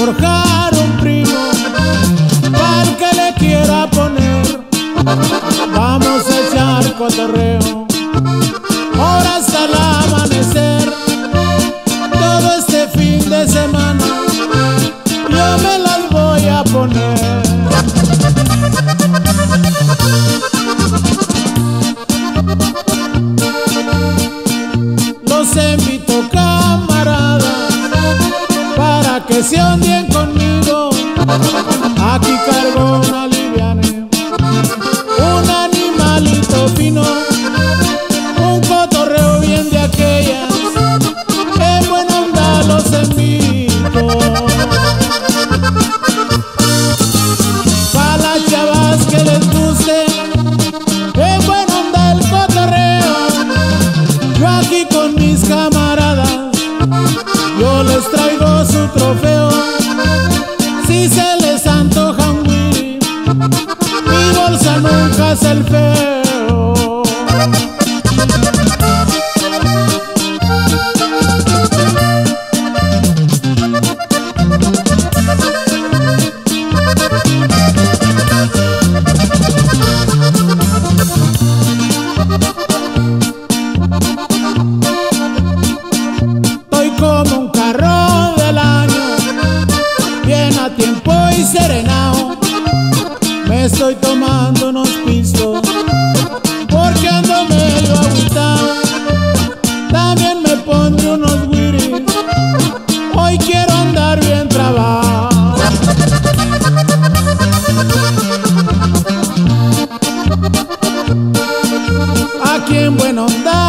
un primo para que le quiera poner. Vamos a echar cotorreo, ondien conmigo. Aquí cargo una liviane, un animalito fino, tomando unos pistos, porque ando medio agüitao. También me pondré unos guiris, hoy quiero andar bien trabajo. Aquí en Buena Onda